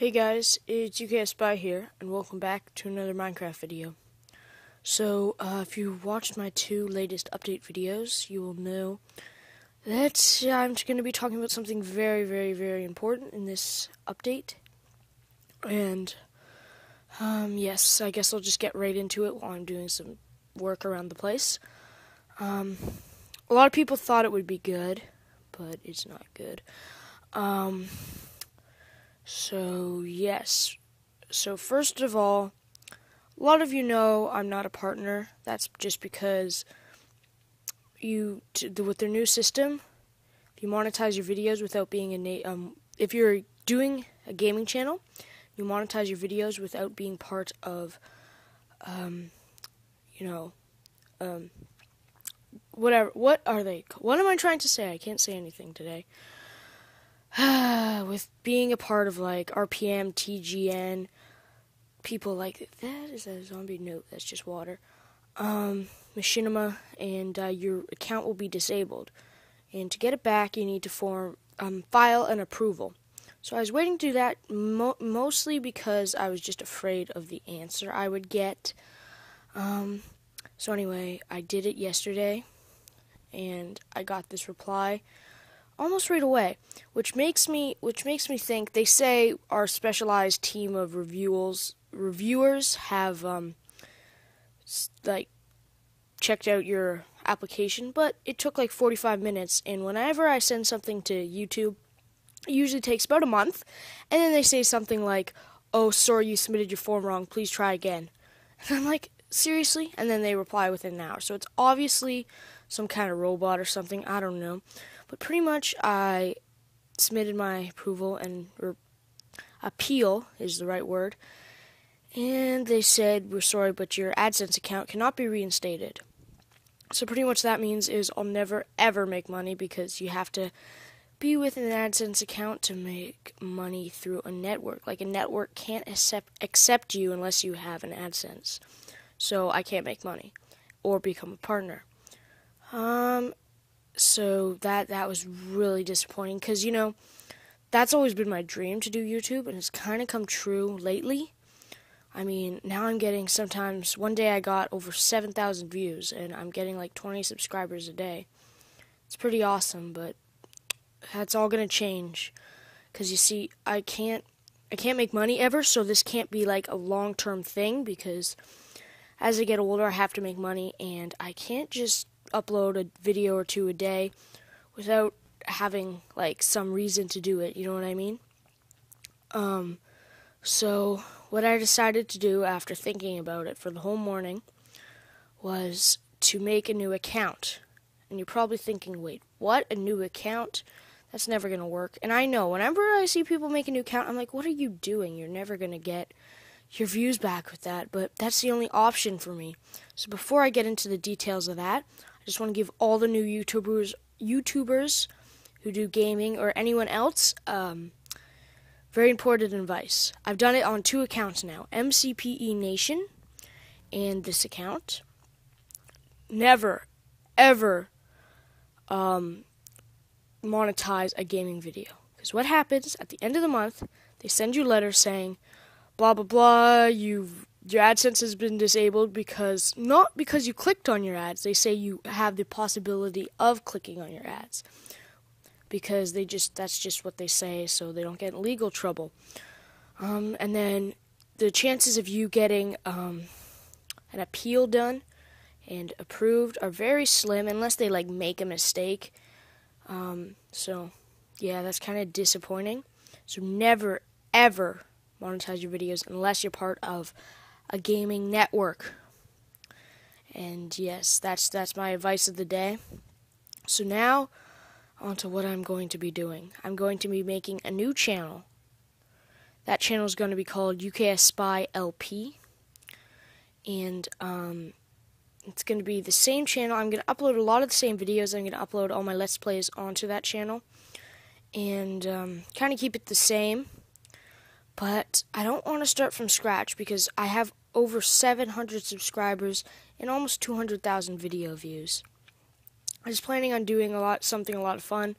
Hey guys, it's UK Spy here, and welcome back to another Minecraft video. So, uh, if you watched my two latest update videos, you will know that I'm going to be talking about something very, very, very important in this update. And, um, yes, I guess I'll just get right into it while I'm doing some work around the place. Um, a lot of people thought it would be good, but it's not good. Um, so, yes. So, first of all, a lot of you know I'm not a partner. That's just because you, with their new system, if you monetize your videos without being a, um, if you're doing a gaming channel, you monetize your videos without being part of, um, you know, um, whatever. What are they? What am I trying to say? I can't say anything today. with being a part of like RPM, TGN, people like that is a zombie note. That's just water. Um, Machinima, and uh, your account will be disabled. And to get it back, you need to form um, file an approval. So I was waiting to do that mo- mostly because I was just afraid of the answer I would get. Um, so anyway, I did it yesterday, and I got this reply almost right away, which makes me which makes me think they say our specialized team of reviewers reviewers have um, like checked out your application, but it took like 45 minutes. And whenever I send something to YouTube, it usually takes about a month, and then they say something like, "Oh, sorry, you submitted your form wrong. Please try again." And I'm like, seriously? And then they reply within an hour. So it's obviously some kind of robot or something. I don't know. But pretty much, I submitted my approval and appeal is the right word. And they said, We're sorry, but your AdSense account cannot be reinstated. So, pretty much that means is I'll never ever make money because you have to be with an AdSense account to make money through a network. Like, a network can't accept, accept you unless you have an AdSense. So, I can't make money or become a partner. Um, so that that was really disappointing because you know that's always been my dream to do YouTube, and it's kind of come true lately. I mean, now I'm getting sometimes one day I got over 7,000 views, and I'm getting like 20 subscribers a day. It's pretty awesome, but that's all gonna change because you see, I can't I can't make money ever, so this can't be like a long term thing because as I get older, I have to make money, and I can't just upload a video or two a day without having like some reason to do it, you know what I mean? Um so what I decided to do after thinking about it for the whole morning was to make a new account. And you're probably thinking, "Wait, what? A new account? That's never going to work." And I know whenever I see people make a new account, I'm like, "What are you doing? You're never going to get your views back with that." But that's the only option for me. So before I get into the details of that, I just want to give all the new YouTubers YouTubers who do gaming or anyone else um, very important advice. I've done it on two accounts now MCPE Nation and this account. Never, ever um, monetize a gaming video. Because what happens at the end of the month, they send you letters saying, blah, blah, blah, you've your AdSense has been disabled because not because you clicked on your ads. They say you have the possibility of clicking on your ads because they just that's just what they say, so they don't get in legal trouble. Um, and then the chances of you getting um, an appeal done and approved are very slim unless they like make a mistake. Um, so yeah, that's kind of disappointing. So never ever monetize your videos unless you're part of a gaming network. And yes, that's that's my advice of the day. So now on to what I'm going to be doing. I'm going to be making a new channel. That channel is going to be called UKS Spy LP. And um, it's going to be the same channel. I'm going to upload a lot of the same videos. I'm going to upload all my Let's Plays onto that channel. And um, kind of keep it the same. But I don't want to start from scratch because I have over 700 subscribers and almost 200,000 video views. I was planning on doing a lot, something a lot of fun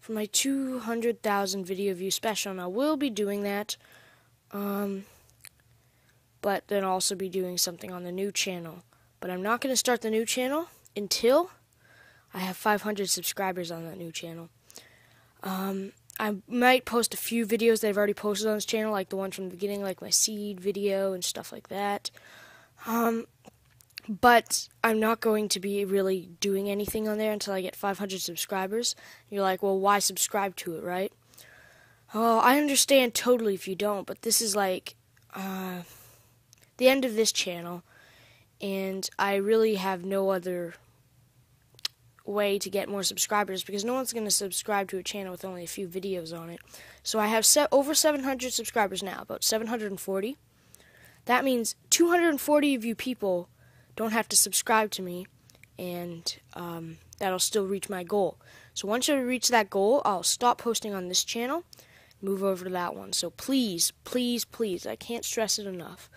for my 200,000 video view special, and I will be doing that Um, but then also be doing something on the new channel. But I'm not going to start the new channel until I have 500 subscribers on that new channel. Um, I might post a few videos that I've already posted on this channel, like the one from the beginning, like my seed video and stuff like that. Um, but I'm not going to be really doing anything on there until I get 500 subscribers. You're like, well, why subscribe to it, right? Oh, I understand totally if you don't, but this is like uh, the end of this channel, and I really have no other way to get more subscribers because no one's going to subscribe to a channel with only a few videos on it. So I have set over 700 subscribers now, about 740. That means 240 of you people don't have to subscribe to me, and um, that'll still reach my goal. So once I reach that goal, I'll stop posting on this channel, move over to that one. So please, please, please, I can't stress it enough.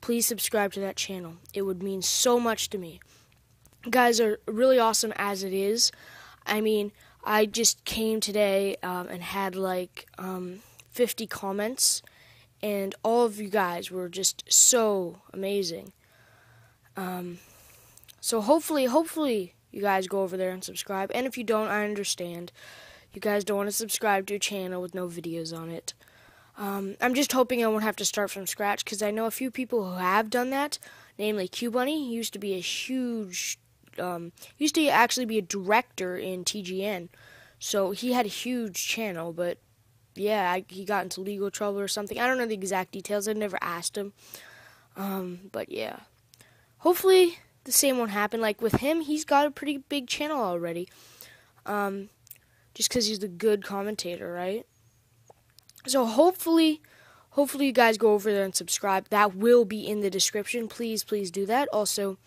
Please subscribe to that channel. It would mean so much to me guys are really awesome as it is. I mean, I just came today um, and had like um, 50 comments, and all of you guys were just so amazing. Um, so hopefully, hopefully, you guys go over there and subscribe. And if you don't, I understand. You guys don't want to subscribe to a channel with no videos on it. Um, I'm just hoping I won't have to start from scratch because I know a few people who have done that. Namely, Q Bunny. Used to be a huge um, used to actually be a director in TGN, so he had a huge channel. But yeah, I, he got into legal trouble or something. I don't know the exact details. I never asked him. Um, but yeah, hopefully the same won't happen. Like with him, he's got a pretty big channel already. Um, just because he's a good commentator, right? So hopefully, hopefully you guys go over there and subscribe. That will be in the description. Please, please do that. Also.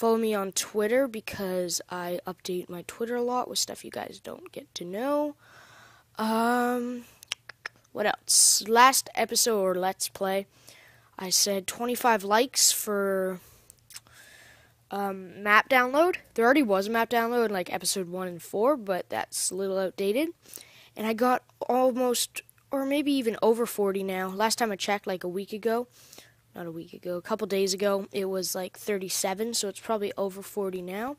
Follow me on Twitter because I update my Twitter a lot with stuff you guys don't get to know. Um, what else? Last episode or Let's Play, I said 25 likes for um, map download. There already was a map download like episode 1 and 4, but that's a little outdated. And I got almost, or maybe even over 40 now. Last time I checked, like a week ago not a week ago, a couple days ago, it was like 37, so it's probably over 40 now.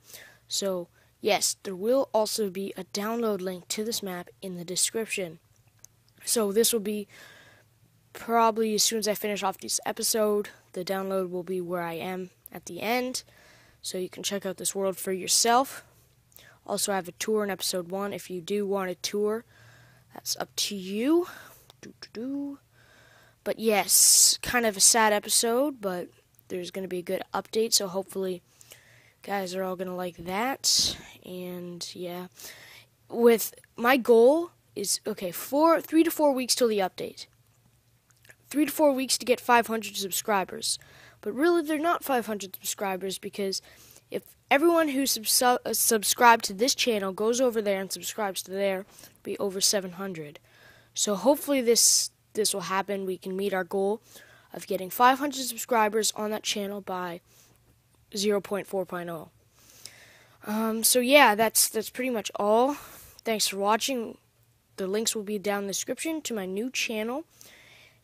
So, yes, there will also be a download link to this map in the description. So, this will be probably as soon as I finish off this episode, the download will be where I am at the end. So, you can check out this world for yourself. Also, I have a tour in episode 1 if you do want a tour. That's up to you. Doo-doo-doo. But yes, kind of a sad episode, but there's going to be a good update, so hopefully guys are all going to like that. And yeah, with my goal is okay, 4 3 to 4 weeks till the update. 3 to 4 weeks to get 500 subscribers. But really they're not 500 subscribers because if everyone who subs- uh, subscribed to this channel goes over there and subscribes to there, be over 700. So hopefully this this will happen, we can meet our goal of getting 500 subscribers on that channel by 0.4.0. Um, so yeah, that's that's pretty much all. Thanks for watching. The links will be down in the description to my new channel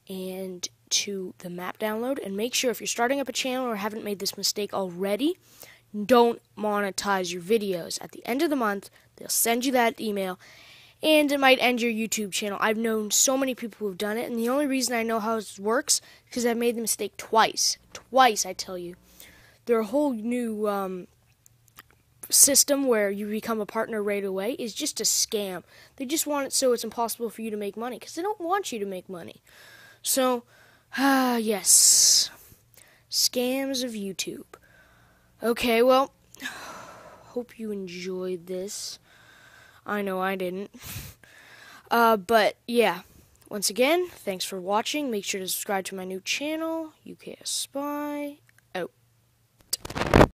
and to the map download. And make sure if you're starting up a channel or haven't made this mistake already, don't monetize your videos. At the end of the month, they'll send you that email and it might end your YouTube channel. I've known so many people who've done it, and the only reason I know how it works because I've made the mistake twice. Twice, I tell you. Their whole new um, system where you become a partner right away is just a scam. They just want it so it's impossible for you to make money because they don't want you to make money. So, ah, uh, yes, scams of YouTube. Okay, well, hope you enjoyed this. I know I didn't. Uh, but yeah, once again, thanks for watching. Make sure to subscribe to my new channel, UK Spy.